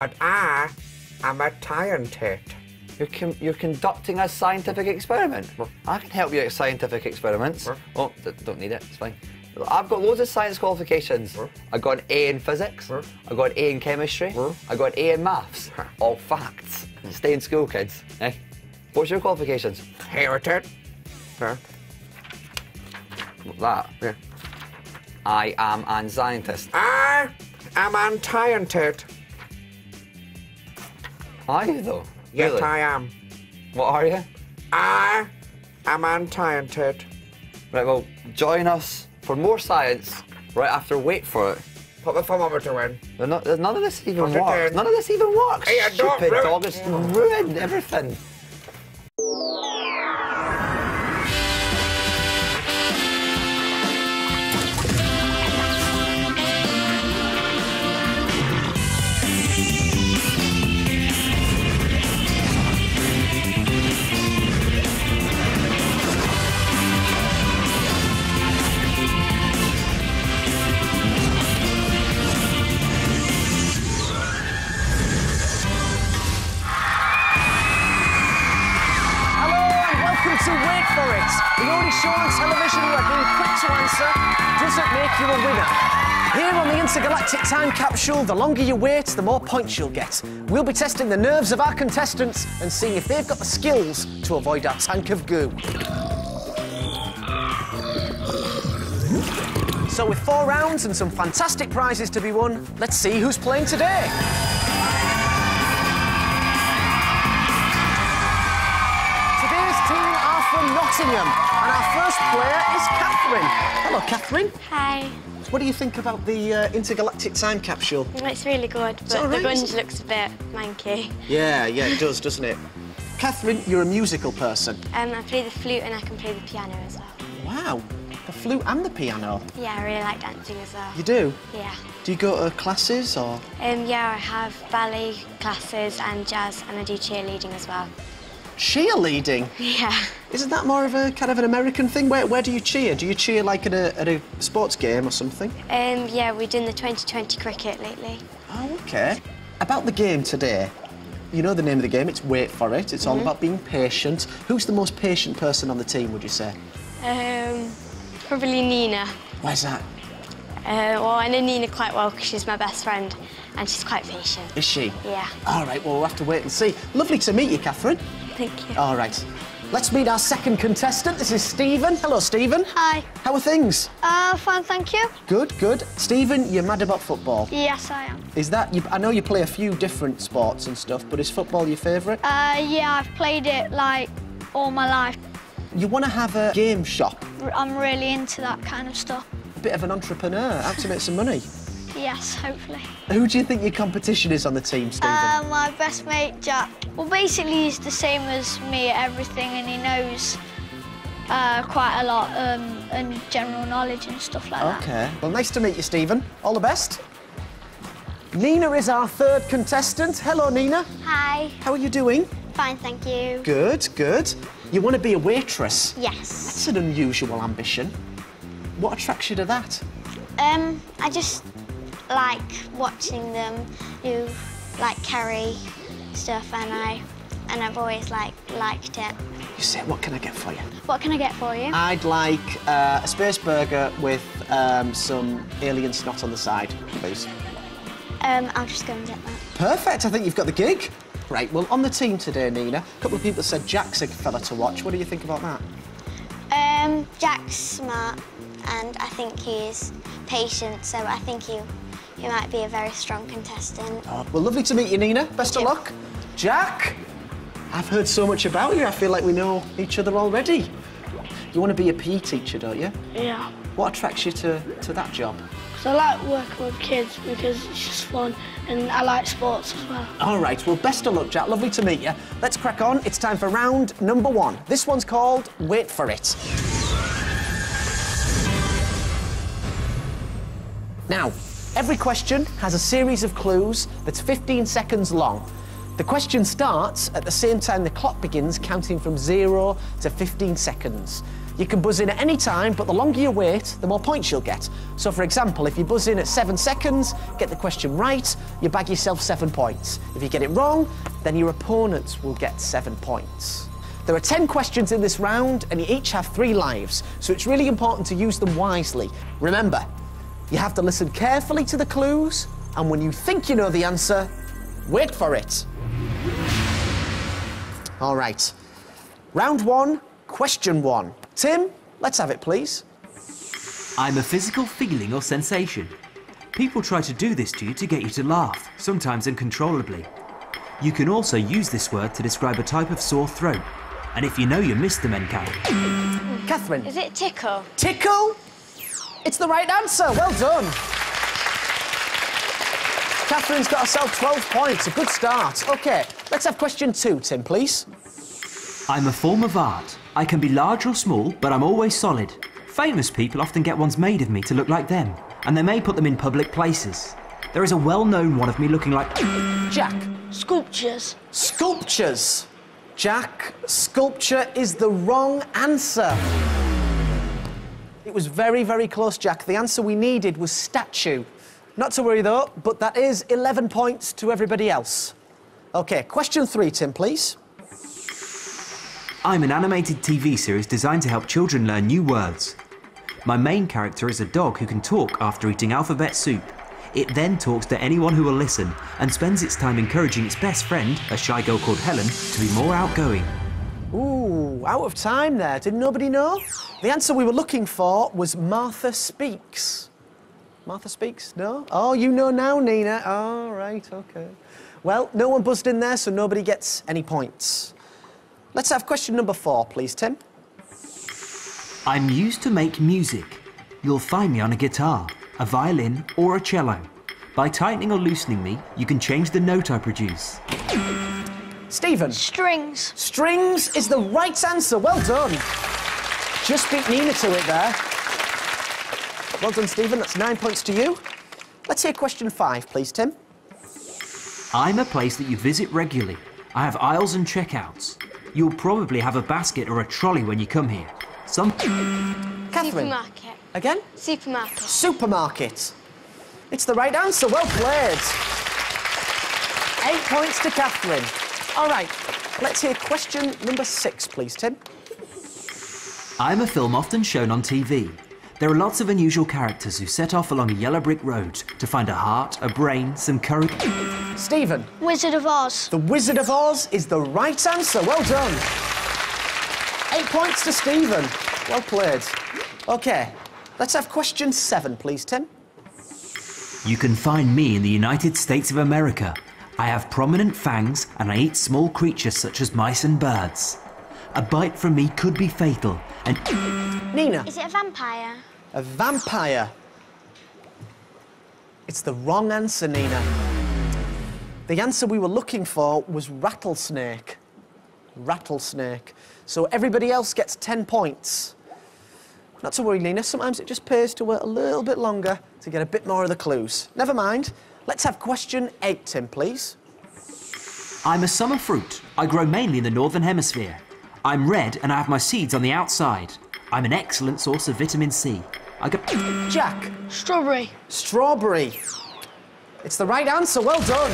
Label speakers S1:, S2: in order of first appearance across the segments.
S1: But I am a scientist.
S2: You're, con- you're conducting a scientific experiment. I can help you at scientific experiments. Oh, don't need it. It's fine. I've got loads of science qualifications. I got an A in physics. I got an A in chemistry. I got an A in maths. All facts. Stay in school, kids. Eh? What's your qualifications?
S1: Heritage. Huh?
S2: That.
S1: Yeah.
S2: I am an scientist.
S1: I am a scientist.
S2: Are you though?
S1: Yes,
S2: Really?
S1: I am.
S2: What are you?
S1: I am scientist.
S2: Right, well, join us for more science right after Wait For It.
S1: Put the thermometer in.
S2: Not- none of this even
S1: Put
S2: works. None of this even works.
S1: Hey,
S2: Stupid dog. It's ruined everything.
S3: Time Capsule, the longer you wait, the more points you'll get. We'll be testing the nerves of our contestants and seeing if they've got the skills to avoid our tank of goo. So, with four rounds and some fantastic prizes to be won, let's see who's playing today. Nottingham, and our first player is Catherine. Hello, Catherine.
S4: Hi.
S3: What do you think about the uh, intergalactic time capsule?
S4: It's really good, but
S3: right,
S4: the gunge looks a bit manky.
S3: Yeah, yeah, it does, doesn't it? Catherine, you're a musical person.
S4: Um, I play the flute and I can play the piano as well.
S3: Wow, the flute and the piano.
S4: Yeah, I really like dancing as well.
S3: You do?
S4: Yeah.
S3: Do you go to classes or?
S4: Um, yeah, I have ballet classes and jazz, and I do cheerleading as well.
S3: Cheerleading?
S4: Yeah.
S3: Isn't that more of a kind of an American thing? Where, where do you cheer? Do you cheer like at a, at a sports game or something?
S4: Um, yeah, we're doing the 2020 cricket lately.
S3: Oh, okay. About the game today, you know the name of the game, it's Wait For It. It's all about being patient. Who's the most patient person on the team, would you say?
S4: Um, probably Nina.
S3: Why's that?
S4: Uh, well, I know Nina quite well because she's my best friend, and she's quite patient.
S3: Is she?
S4: Yeah.
S3: All right, well, we'll have to wait and see. Lovely to meet you, Catherine.
S4: Thank you.
S3: All right. Let's meet our second contestant. This is Stephen. Hello, Stephen.
S5: Hi.
S3: How are things?
S5: Uh, fine, thank you.
S3: Good, good. Stephen, you're mad about football.
S5: Yes, I am.
S3: Is that, you, I know you play a few different sports and stuff, but is football your favourite?
S5: Uh, yeah, I've played it like all my life.
S3: You want to have a game shop,
S5: I'm really into that kind of stuff.
S3: a bit of an entrepreneur, out to make some money.
S5: Yes, hopefully.
S3: Who do you think your competition is on the team, Stephen?
S5: Uh, my best mate Jack. Well, basically, he's the same as me at everything, and he knows uh, quite a lot um, and general knowledge and stuff like that.
S3: Okay. Well, nice to meet you, Stephen. All the best. Nina is our third contestant. Hello, Nina.
S5: Hi.
S3: How are you doing?
S5: Fine, thank you.
S3: Good, good. You want to be a waitress?
S5: Yes.
S3: That's an unusual ambition. What attracts you to that?
S5: Um, I just like watching them do like carry stuff, and I and I've always like liked it.
S3: You say, what can I get for you?
S5: What can I get for you?
S3: I'd like uh, a space burger with um, some alien snot on the side, please.
S5: Um, I'll just go and get that.
S3: Perfect. I think you've got the gig. Right. Well, on the team today, Nina, a couple of people said Jack's a fella to watch. What do you think about that?
S5: Um, Jack's smart, and I think he's patient, so I think he he might be a very strong contestant.
S3: Oh, well, lovely to meet you, Nina. Best of
S5: you.
S3: luck. Jack, I've heard so much about you. I feel like we know each other already. You want to be a PE teacher, don't you?
S6: Yeah,
S3: What attracts you to, to that job?
S6: Because I like working with kids because it's just fun and I like sports as well.
S3: All right, well, best of luck, Jack. Lovely to meet you. Let's crack on. It's time for round number one. This one's called Wait for It. Now, every question has a series of clues that's 15 seconds long. The question starts at the same time the clock begins, counting from zero to 15 seconds. You can buzz in at any time, but the longer you wait, the more points you'll get. So, for example, if you buzz in at seven seconds, get the question right, you bag yourself seven points. If you get it wrong, then your opponents will get seven points. There are 10 questions in this round, and you each have three lives, so it's really important to use them wisely. Remember, you have to listen carefully to the clues, and when you think you know the answer, wait for it. All right. Round one, question one. Tim, let's have it, please.
S7: I'm a physical feeling or sensation. People try to do this to you to get you to laugh, sometimes uncontrollably. You can also use this word to describe a type of sore throat. And if you know you missed the Mencal,
S3: Catherine.
S4: Is it tickle?
S3: Tickle? It's the right answer. Well done. Catherine's got herself 12 points. A good start. OK, let's have question two, Tim, please.
S7: I'm a form of art. I can be large or small, but I'm always solid. Famous people often get ones made of me to look like them, and they may put them in public places. There is a well-known one of me looking like
S3: Jack.
S6: Sculptures.
S3: Sculptures. Jack, sculpture is the wrong answer. It was very, very close, Jack. The answer we needed was statue. Not to worry, though, but that is 11 points to everybody else. OK, question three, Tim, please.
S7: I'm an animated TV series designed to help children learn new words. My main character is a dog who can talk after eating alphabet soup. It then talks to anyone who will listen and spends its time encouraging its best friend, a shy girl called Helen, to be more outgoing.
S3: Ooh, out of time there. Did nobody know? The answer we were looking for was Martha Speaks. Martha Speaks? No? Oh, you know now, Nina. All right, OK. Well, no one buzzed in there, so nobody gets any points. Let's have question number four, please, Tim.
S7: I'm used to make music. You'll find me on a guitar, a violin, or a cello. By tightening or loosening me, you can change the note I produce.
S3: Stephen.
S5: Strings.
S3: Strings is the right answer. Well done. Just beat Nina to it there. Well done, Stephen. That's nine points to you. Let's hear question five, please, Tim.
S7: I'm a place that you visit regularly. I have aisles and checkouts. You'll probably have a basket or a trolley when you come here. Some
S3: Catherine.
S4: Supermarket.
S3: Again?
S4: Supermarket.
S3: Supermarket. It's the right answer. Well played. Eight points to Catherine. All right, let's hear question number six, please, Tim.
S7: I'm a film often shown on TV. There are lots of unusual characters who set off along a yellow brick road to find a heart, a brain, some courage.
S3: Stephen.
S5: Wizard of Oz.
S3: The Wizard of Oz is the right answer. Well done. Eight points to Stephen. Well played. OK, let's have question seven, please, Tim.
S7: You can find me in the United States of America. I have prominent fangs and I eat small creatures such as mice and birds. A bite from me could be fatal, and
S3: Nina.
S4: Is it a vampire?
S3: A vampire. It's the wrong answer, Nina. The answer we were looking for was rattlesnake. Rattlesnake. So everybody else gets 10 points. Not to worry, Nina. Sometimes it just pays to wait a little bit longer to get a bit more of the clues. Never mind. Let's have question eight, Tim, please.
S7: I'm a summer fruit. I grow mainly in the northern hemisphere. I'm red and I have my seeds on the outside. I'm an excellent source of vitamin C. I get
S3: Jack.
S6: Strawberry.
S3: Strawberry. It's the right answer. Well done.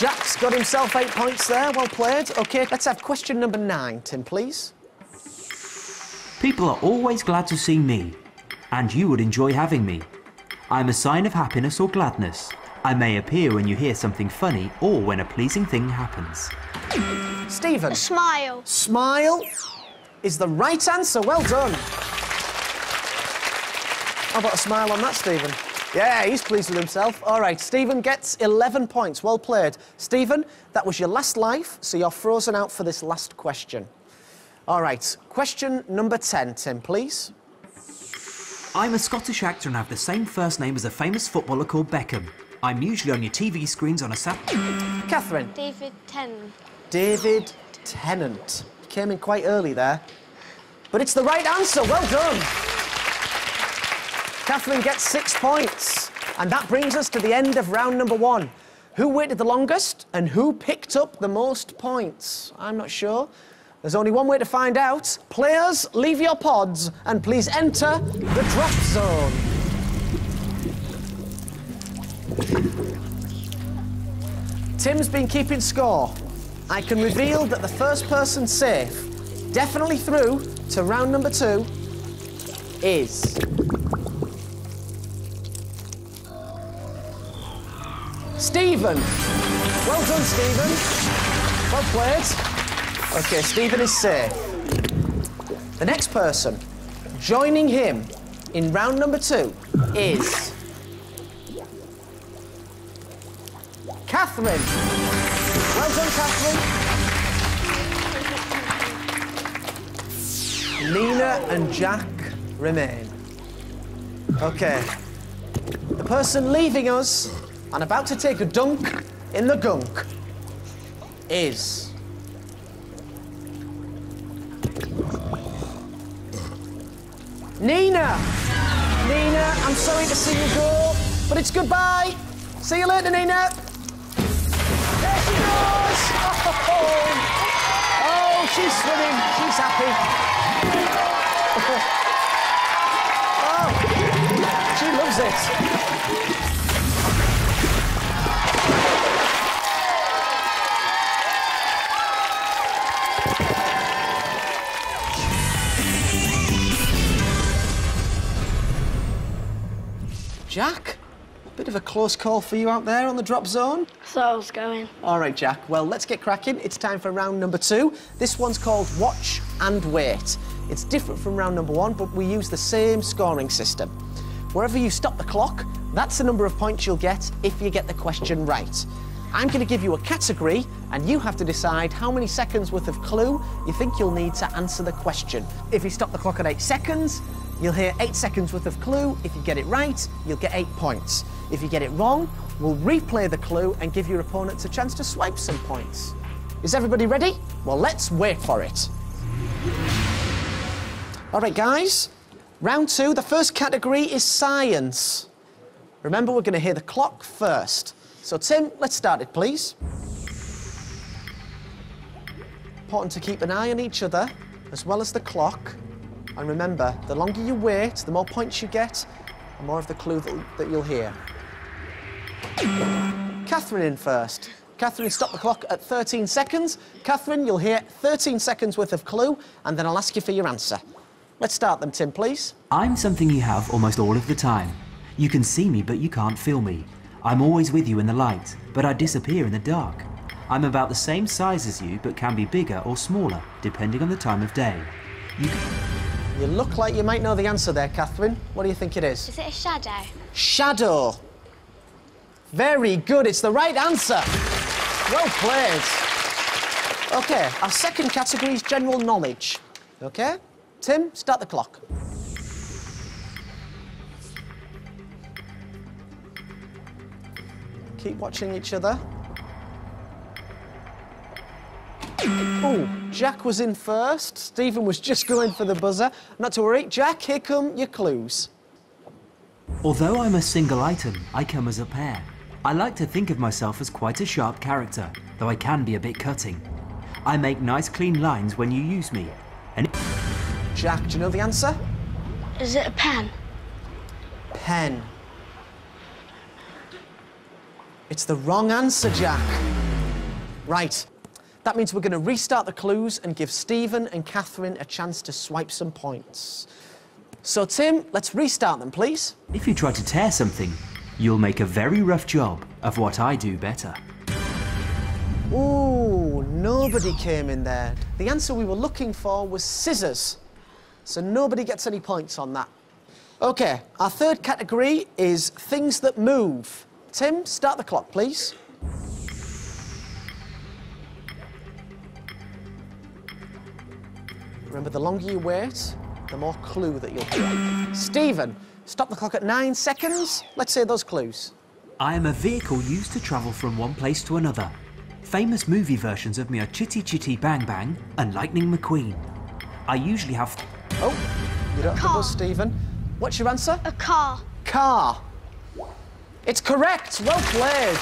S3: Jack's got himself eight points there. Well played. OK, let's have question number nine, Tim, please.
S7: People are always glad to see me, and you would enjoy having me. I'm a sign of happiness or gladness. I may appear when you hear something funny or when a pleasing thing happens.
S3: Stephen.
S5: A smile.
S3: Smile is the right answer. Well done. How about a smile on that, Stephen? Yeah, he's pleased with himself. All right, Stephen gets 11 points. Well played. Stephen, that was your last life, so you're frozen out for this last question. All right, question number 10, Tim, please.
S7: I'm a Scottish actor and have the same first name as a famous footballer called Beckham. I'm usually on your TV screens on a Saturday.
S3: Catherine.
S4: David Tennant.
S3: David Tennant. Came in quite early there. But it's the right answer. Well done. Catherine gets six points. And that brings us to the end of round number one. Who waited the longest and who picked up the most points? I'm not sure. There's only one way to find out. Players, leave your pods and please enter the drop zone. Tim's been keeping score. I can reveal that the first person safe, definitely through to round number two, is. Stephen. Well done, Stephen. Well played. Okay, Stephen is safe. The next person joining him in round number two is. Catherine. Well done, Catherine. Nina and Jack remain. Okay. The person leaving us and about to take a dunk in the gunk is. Nina! Nina, I'm sorry to see you go, but it's goodbye. See you later, Nina. There she goes! Oh, oh she's swimming. She's happy. oh, she loves it. Jack, a bit of a close call for you out there on the drop zone.
S6: So I was going.
S3: All right, Jack. Well, let's get cracking. It's time for round number two. This one's called Watch and Wait. It's different from round number one, but we use the same scoring system. Wherever you stop the clock, that's the number of points you'll get if you get the question right. I'm going to give you a category, and you have to decide how many seconds worth of clue you think you'll need to answer the question. If you stop the clock at eight seconds, you'll hear eight seconds worth of clue. If you get it right, you'll get eight points. If you get it wrong, we'll replay the clue and give your opponents a chance to swipe some points. Is everybody ready? Well, let's wait for it. All right, guys. Round two, the first category is science. Remember, we're going to hear the clock first. So, Tim, let's start it, please. Important to keep an eye on each other, as well as the clock. And remember, the longer you wait, the more points you get, the more of the clue that, that you'll hear. Catherine in first. Catherine, stop the clock at 13 seconds. Catherine, you'll hear 13 seconds worth of clue, and then I'll ask you for your answer. Let's start them, Tim, please.
S7: I'm something you have almost all of the time. You can see me, but you can't feel me. I'm always with you in the light, but I disappear in the dark. I'm about the same size as you, but can be bigger or smaller, depending on the time of day. You.
S3: You look like you might know the answer there, Catherine. What do you think it is?
S4: Is it a shadow?
S3: Shadow. Very good. It's the right answer. Well played. Okay, our second category is general knowledge. Okay? Tim, start the clock. Keep watching each other. Oh, Jack was in first. Stephen was just going for the buzzer. Not to worry, Jack, here come your clues.
S7: Although I'm a single item, I come as a pair. I like to think of myself as quite a sharp character, though I can be a bit cutting. I make nice clean lines when you use me. And
S3: Jack, do you know the answer?
S6: Is it a pen?
S3: Pen. It's the wrong answer, Jack. Right. That means we're going to restart the clues and give Stephen and Catherine a chance to swipe some points. So, Tim, let's restart them, please.
S7: if you try to tear something, you'll make a very rough job of what I do better.
S3: Ooh, nobody came in there. The answer we were looking for was scissors. So nobody gets any points on that. Okay, our third category is things that move. Tim, start the clock, please. Remember, the longer you wait, the more clue that you'll hear. Stephen, stop the clock at nine seconds. Let's hear those clues.
S7: I am a vehicle used to travel from one place to another. Famous movie versions of me are Chitty Chitty Bang Bang and Lightning McQueen. I usually have.
S3: Oh, you don't have the
S5: Car.
S3: buzz, Stephen. What's your answer?
S5: A car.
S3: Car. It's correct. Well played.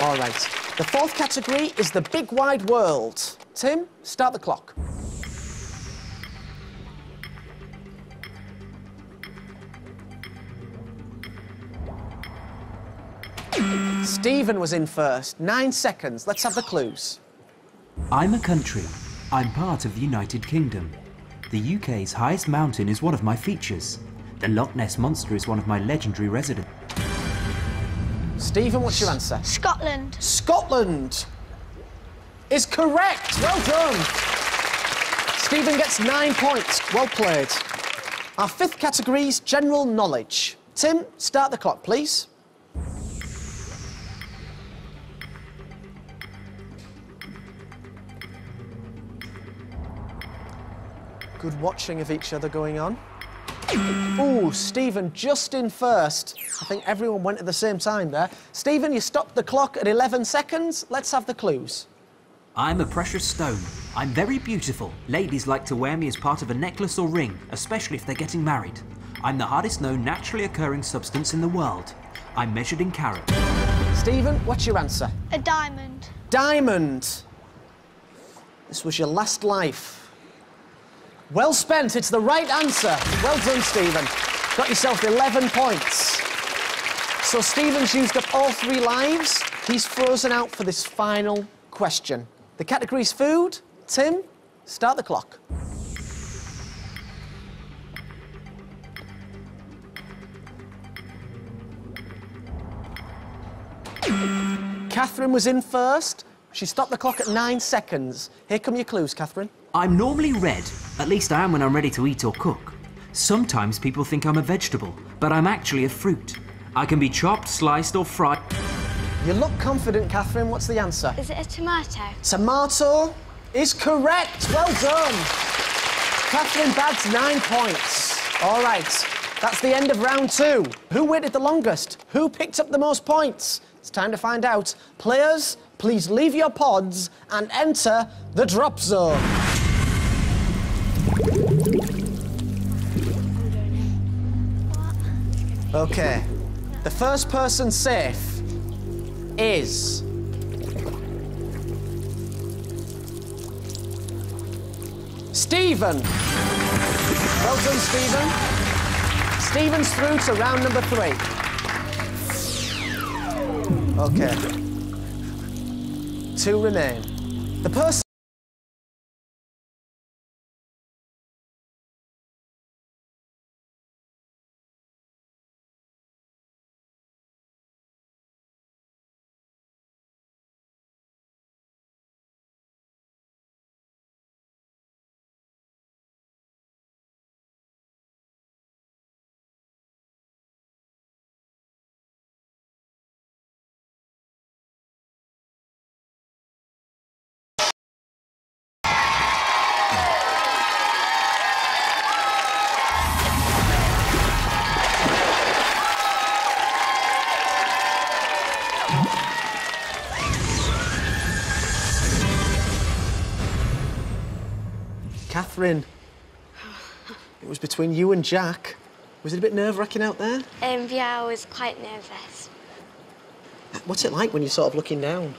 S3: All right. The fourth category is the big wide world. Tim, start the clock. Stephen was in first. Nine seconds. Let's have the clues.
S7: I'm a country. I'm part of the United Kingdom. The UK's highest mountain is one of my features. The Loch Ness Monster is one of my legendary residents.
S3: Stephen, what's your answer?
S5: Scotland.
S3: Scotland is correct. Well done. Stephen gets nine points. Well played. Our fifth category is general knowledge. Tim, start the clock, please. Good watching of each other going on. Ooh, Stephen just in first. I think everyone went at the same time there. Stephen, you stopped the clock at 11 seconds. Let's have the clues.
S7: I'm a precious stone. I'm very beautiful. Ladies like to wear me as part of a necklace or ring, especially if they're getting married. I'm the hardest known naturally occurring substance in the world. I'm measured in carats.
S3: Stephen, what's your answer?
S5: A diamond.
S3: Diamond. This was your last life. Well spent. It's the right answer. Well done, Stephen. Got yourself 11 points. So Stephen's used up all three lives. He's frozen out for this final question. The category's food. Tim, start the clock. Catherine was in first. She stopped the clock at nine seconds. Here come your clues, Catherine.
S7: I'm normally red. At least I am when I'm ready to eat or cook. Sometimes people think I'm a vegetable, but I'm actually a fruit. I can be chopped, sliced, or fried.
S3: You look confident, Catherine. What's the answer?
S4: Is it a tomato?
S3: Tomato is correct. Well done. Catherine bags nine points. All right, that's the end of round two. Who waited the longest? Who picked up the most points? It's time to find out. Players, please leave your pods and enter the drop zone. Okay, the first person safe is. Stephen. Well done, Stephen. Stephen's through to round number three. Okay. Two remain. The person. Catherine. It was between you and Jack. Was it a bit nerve wracking out there?
S4: Um, yeah, I was quite nervous.
S3: What's it like when you're sort of looking down?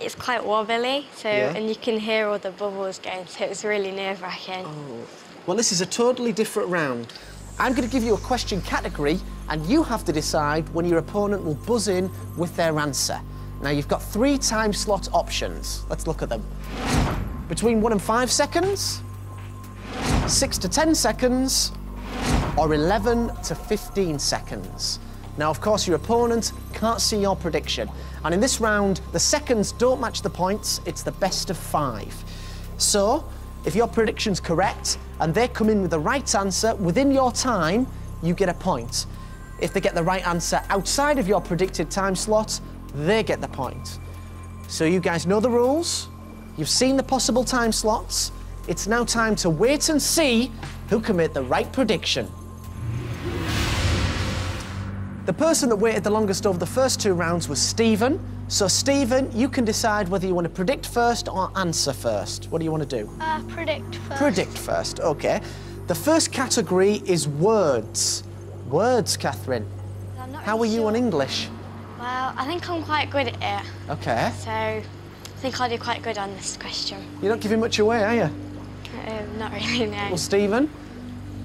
S4: It's quite wobbly, so
S3: Yeah.
S4: and you can hear all the bubbles going, so it was really nerve wracking. Oh.
S3: Well, this is a totally different round. I'm going to give you a question category, and you have to decide when your opponent will buzz in with their answer. Now, you've got three time slot options. Let's look at them. Between one and five seconds, six to 10 seconds, or 11 to 15 seconds. Now, of course, your opponent can't see your prediction. And in this round, the seconds don't match the points, it's the best of five. So, if your prediction's correct and they come in with the right answer within your time, you get a point. If they get the right answer outside of your predicted time slot, they get the point. So, you guys know the rules, you've seen the possible time slots. It's now time to wait and see who can make the right prediction. The person that waited the longest over the first two rounds was Stephen. So, Stephen, you can decide whether you want to predict first or answer first. What do you want to do?
S5: Uh, predict first.
S3: Predict first, okay. The first category is words. Words, Catherine. How are
S4: really
S3: you on. English?
S4: Well, I think I'm quite good at it.
S3: Okay.
S4: So, I think I'll do quite good on this question.
S3: You're not giving much away, are you?
S4: Um, not really, no.
S3: Well, Stephen,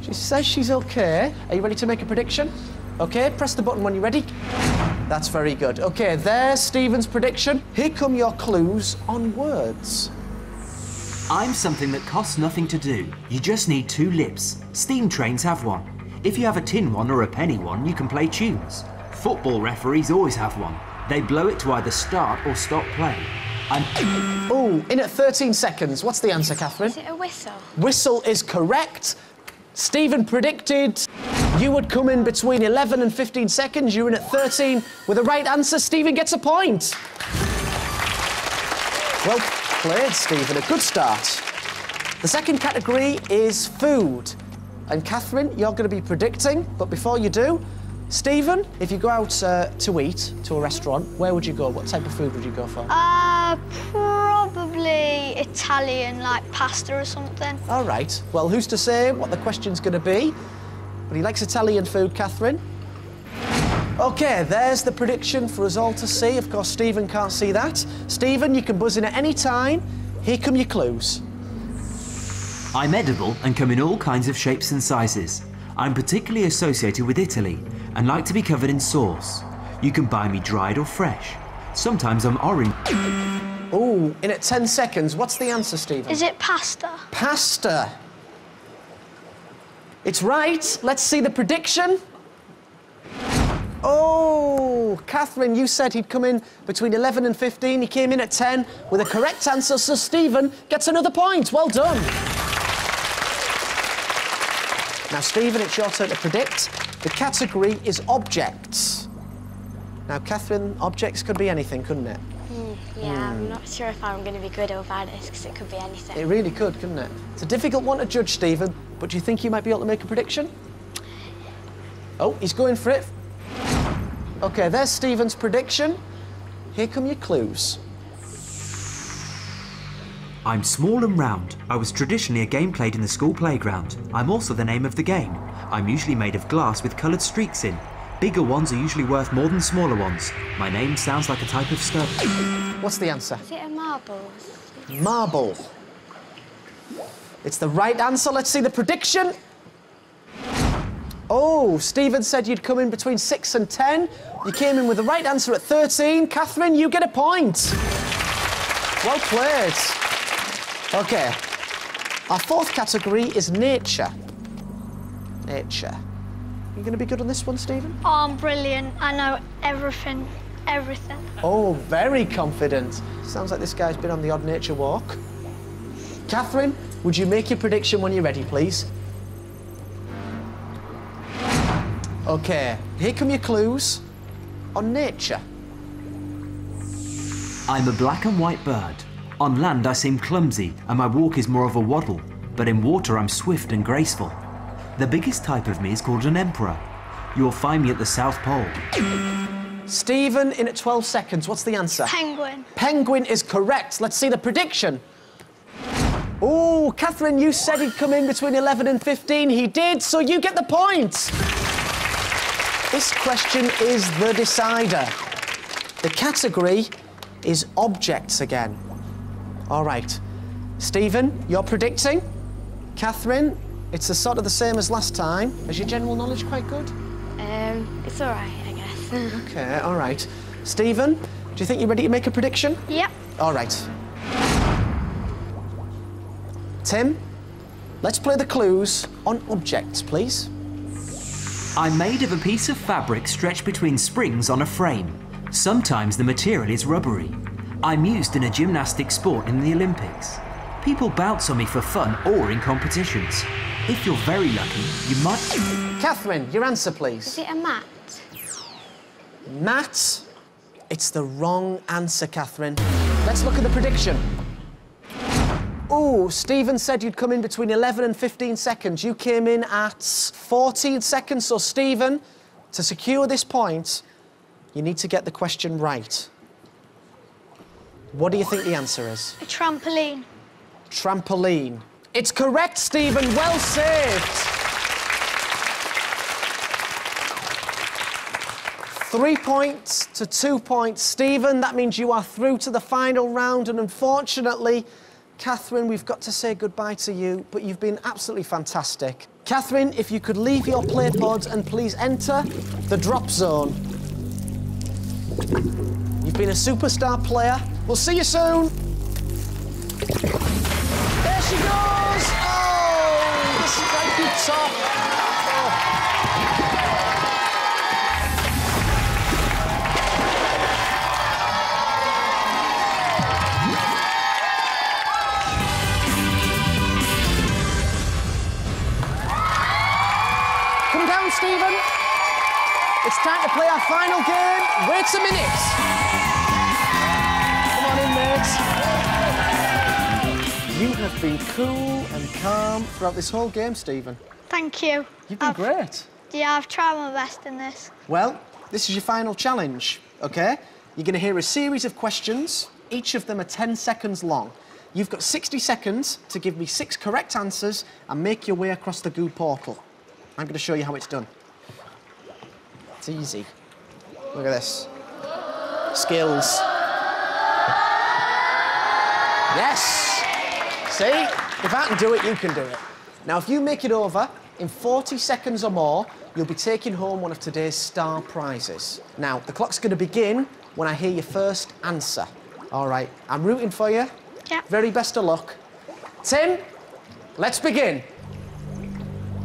S3: she says she's okay. Are you ready to make a prediction? Okay, press the button when you're ready. That's very good. Okay, there's Stephen's prediction. Here come your clues on words.
S7: I'm something that costs nothing to do. You just need two lips. Steam trains have one. If you have a tin one or a penny one, you can play tunes. Football referees always have one. They blow it to either start or stop play. I'm.
S3: Oh, in at 13 seconds. What's the answer, Catherine?
S4: Is it a whistle?
S3: Whistle is correct. Stephen predicted you would come in between 11 and 15 seconds. You're in at 13 with the right answer. Stephen gets a point. Well played, Stephen. A good start. The second category is food. And Catherine, you're going to be predicting, but before you do, Stephen, if you go out uh, to eat to a restaurant, where would you go? What type of food would you go for?
S5: Uh, probably Italian, like pasta or something.
S3: All right. Well, who's to say what the question's going to be? But he likes Italian food, Catherine. OK, there's the prediction for us all to see. Of course, Stephen can't see that. Stephen, you can buzz in at any time. Here come your clues.
S7: I'm edible and come in all kinds of shapes and sizes. I'm particularly associated with Italy and like to be covered in sauce. You can buy me dried or fresh. Sometimes I'm orange.
S3: Oh, in at 10 seconds. What's the answer, Stephen?
S5: Is it pasta?
S3: Pasta. It's right. Let's see the prediction. Oh, Catherine, you said he'd come in between 11 and 15. He came in at 10 with a correct answer, so Stephen gets another point. Well done. Now, Stephen, it's your turn to predict. The category is objects. Now, Catherine, objects could be anything, couldn't it?
S4: Hmm, yeah, I'm hmm. not sure if I'm going to be good or bad at this because it could be anything.
S3: It really could, couldn't it? It's a difficult one to judge, Stephen, but do you think you might be able to make a prediction? Oh, he's going for it. OK, there's Stephen's prediction. Here come your clues.
S7: I'm small and round. I was traditionally a game played in the school playground. I'm also the name of the game. I'm usually made of glass with coloured streaks in. Bigger ones are usually worth more than smaller ones. My name sounds like a type of stone.
S3: What's the answer?
S4: Is it a marble?
S3: Marble. It's the right answer. Let's see the prediction. Oh, Stephen said you'd come in between 6 and 10. You came in with the right answer at 13. Catherine, you get a point. Well played. OK. Our fourth category is nature. Nature. You going to be good on this one, Stephen?
S5: Oh, I'm brilliant. I know everything, everything.
S3: Oh, very confident. Sounds like this guy's been on the odd nature walk. Catherine, would you make your prediction when you're ready, please? OK, here come your clues on nature.
S7: I'm a black and white bird. On land, I seem clumsy, and my walk is more of a waddle, but in water, I'm swift and graceful. The biggest type of me is called an emperor. You will find me at the South Pole.
S3: Stephen, in at 12 seconds, what's the answer?
S5: Penguin.
S3: Penguin is correct. Let's see the prediction. Oh, Catherine, you said he'd come in between 11 and 15. He did, so you get the point. This question is the decider. The category is objects again. All right. Stephen, you're predicting. Catherine, it's the sort of the same as last time. Is your general knowledge quite good?
S4: Um, it's all right, I guess.
S3: Okay, all right. Stephen, do you think you're ready to make a prediction?
S5: Yep.
S3: All right. Tim, let's play the clues on objects, please.
S7: I'm made of a piece of fabric stretched between springs on a frame. Sometimes the material is rubbery. I'm used in a gymnastic sport in the Olympics. People bounce on me for fun or in competitions. If you're very lucky, you might.
S3: Catherine, your answer, please.
S4: Is it a mat?
S3: Matt, it's the wrong answer, Catherine. Let's look at the prediction. Oh, Stephen said you'd come in between 11 and 15 seconds. You came in at 14 seconds. So, Stephen, to secure this point, you need to get the question right. What do you think the answer is?
S5: A trampoline.
S3: Trampoline. It's correct, Stephen. Well saved. Three points to two points. Stephen, that means you are through to the final round, and unfortunately, Catherine, we've got to say goodbye to you, but you've been absolutely fantastic. Catherine, if you could leave your play pods and please enter the drop zone. You've been a superstar player. We'll see you soon. There she goes! Oh, this is like you top. Oh. Come down, Stephen. It's time to play our final game. Wait a minute. You have been cool and calm throughout this whole game, Stephen.
S5: Thank you.
S3: You've been
S5: I've-
S3: great.
S5: Yeah, I've tried my best in this.
S3: Well, this is your final challenge, okay? You're going to hear a series of questions. Each of them are 10 seconds long. You've got 60 seconds to give me six correct answers and make your way across the goo portal. I'm going to show you how it's done. It's easy. Look at this. Skills. Yes! See? If I can do it, you can do it. Now, if you make it over in 40 seconds or more, you'll be taking home one of today's star prizes. Now, the clock's going to begin when I hear your first answer. All right, I'm rooting for you.
S5: Yeah.
S3: Very best of luck. Tim, let's begin.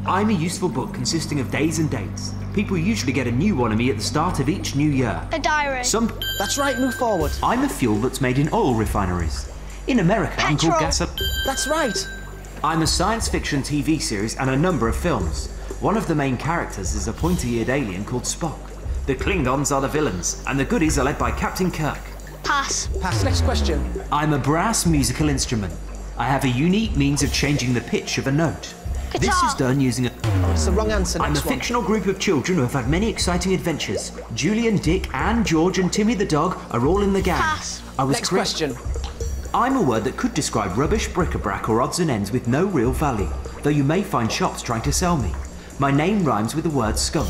S7: I'm a useful book consisting of days and dates. People usually get a new one of me at the start of each new year.
S5: A diary.
S7: Some.
S3: That's right, move forward.
S7: I'm a fuel that's made in oil refineries. In America, I'm called gas.
S3: That's right.
S7: I'm a science fiction TV series and a number of films. One of the main characters is a pointy-eared alien called Spock. The Klingons are the villains, and the goodies are led by Captain Kirk.
S5: Pass.
S3: Pass. Next question.
S7: I'm a brass musical instrument. I have a unique means of changing the pitch of a note. This is done using a.
S3: Oh, it's the wrong answer.
S7: Next I'm a
S3: one.
S7: fictional group of children who have had many exciting adventures. Julian, Dick, Anne, George, and Timmy the dog are all in the gang.
S5: Pass.
S7: I was
S3: Next question.
S7: I'm a word that could describe rubbish, bric-a-brac, or odds and ends with no real value, though you may find shops trying to sell me. My name rhymes with the word skunk.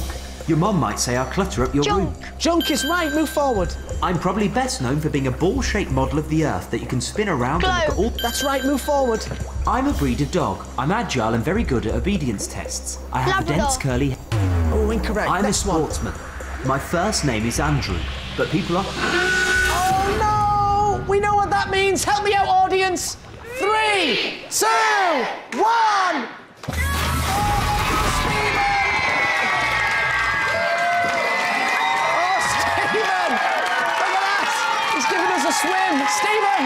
S7: Your mum might say I'll clutter up your
S5: Junk.
S7: room.
S3: Junk is right. Move forward.
S7: I'm probably best known for being a ball-shaped model of the Earth that you can spin around and look at all.
S3: That's right. Move forward.
S7: I'm a breed of dog. I'm agile and very good at obedience tests. I have a
S5: Labrador.
S7: dense curly.
S3: Oh, incorrect.
S7: I'm a
S3: Next one.
S7: sportsman. My first name is Andrew, but people are.
S3: That means. Help me out, audience. Three, two, one. Oh, swim. Stephen,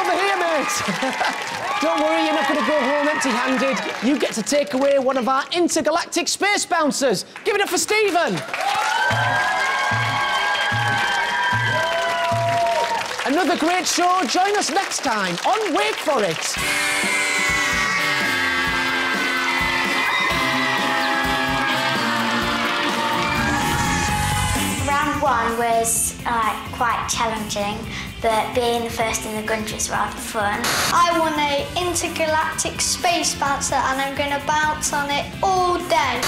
S3: over here, mate. Don't worry, you're not going to go home empty-handed. You get to take away one of our intergalactic space bouncers. Give it up for Stephen. Another great show. Join us next time on Wait for It.
S8: Round one was uh, quite challenging, but being the first in the country was rather fun.
S5: I want a intergalactic space bouncer and I'm going to bounce on it all day.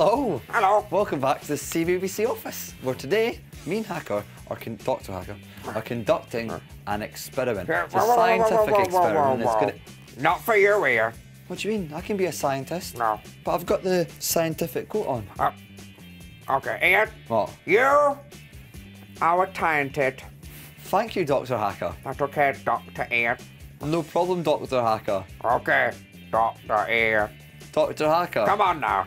S2: Hello.
S1: Hello.
S2: Welcome back to the CBBC office, where today, me and Hacker, or Dr. Hacker, are conducting an experiment. It's a scientific experiment. It's gonna...
S1: Not for your here.
S2: What do you mean? I can be a scientist.
S1: No.
S2: But I've got the scientific coat on.
S1: Uh, okay, Ian.
S2: What?
S1: You are talented.
S2: Thank you, Dr. Hacker.
S1: That's okay, Dr. Ian.
S2: No problem, Dr. Hacker.
S1: Okay, Dr. Ian.
S2: Dr. Hacker.
S1: Come on now.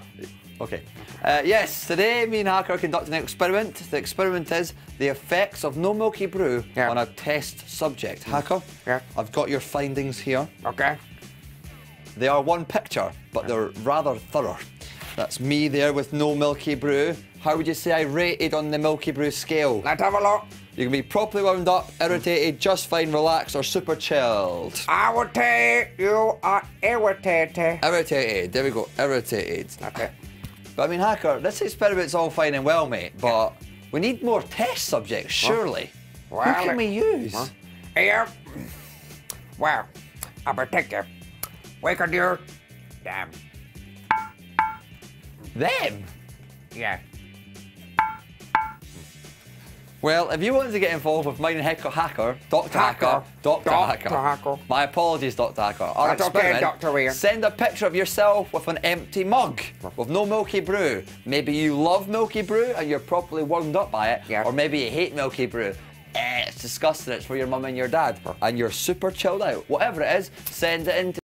S2: Okay. Uh, yes, today me and Hacker are conducting an experiment. The experiment is the effects of no Milky Brew
S1: Yeah.
S2: on a test subject. Hacker,
S1: Yeah.
S2: I've got your findings here.
S1: Okay.
S2: They are one picture, but they're rather thorough. That's me there with no Milky Brew. How would you say I rated on the Milky Brew scale?
S1: Let's have a look.
S2: You can be properly wound up, irritated, just fine, relaxed, or super chilled.
S1: I would say you are irritated.
S2: Irritated. There we go. Irritated.
S1: It.
S2: But I mean, Hacker, this experiment's all fine and well, mate, but we need more test subjects, surely. Who
S1: Well,
S2: can we use?
S1: Huh? Here. Well, I particular. We could use them.
S2: Them?
S1: Yeah.
S2: Well, if you want to get involved with mine and Hacker, Hacker, Dr. Hacker,
S1: Hacker.
S2: Dr. Hacker.
S1: Hacker.
S2: My apologies, Dr. Hacker. Our
S1: That's okay,
S2: experiment,
S1: Dr. Ian.
S2: Send a picture of yourself with an empty mug with no Milky Brew. Maybe you love Milky Brew and you're properly warmed up by it,
S1: Yeah.
S2: or maybe you hate Milky Brew. Eh, it's disgusting. It's for your mum and your dad, and you're super chilled out. Whatever it is, send it in.